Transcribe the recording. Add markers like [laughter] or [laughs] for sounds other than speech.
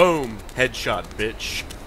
Boom. Headshot, bitch. [laughs]